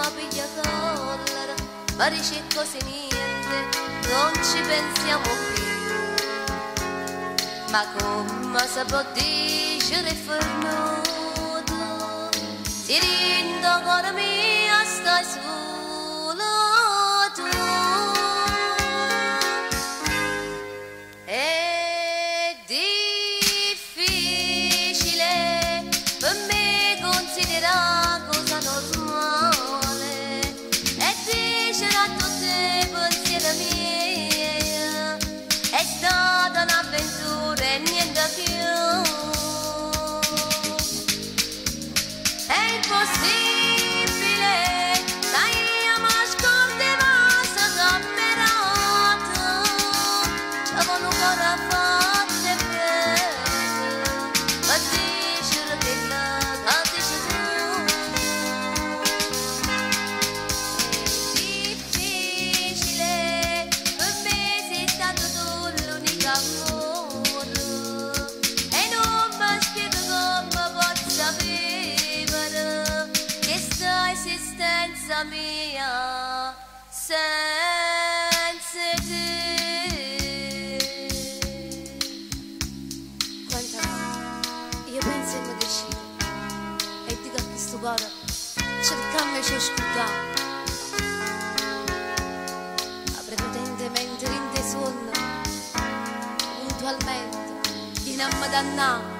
ma piglia collera, parici e cose niente, non ci pensiamo più. Ma come si può dire fuori? see. Sabiha sensitive Quanto io penso e mi decido. E dico a questo cuore cercami di ascoltare. Prepotentemente rinde sonno puntualmente in ammadannato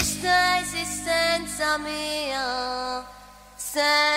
questa esistenza mia. Senza